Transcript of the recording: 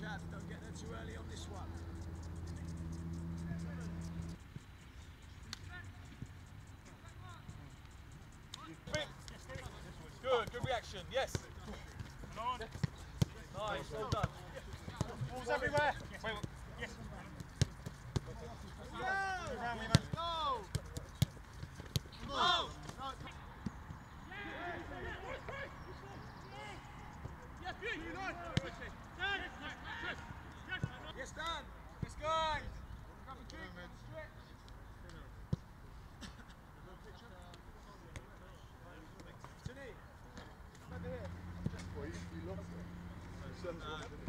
Chad, don't get there too early on this one. Good, good reaction, yes. Nice, well done. Balls everywhere. Wait, yes. Go! Around me, man. Go! Go! Yes, you, you know. Come